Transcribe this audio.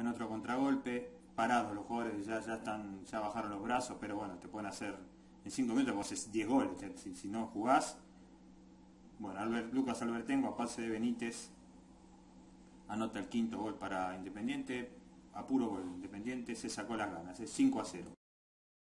en otro contragolpe, parados los jugadores ya, ya están, ya bajaron los brazos, pero bueno, te pueden hacer en 5 minutos vos haces 10 goles, si, no jugás. Bueno, Albert, Lucas Albertengo a pase de Benítez anota el quinto gol para Independiente, a puro gol Independiente, se sacó las ganas, es 5 a 0.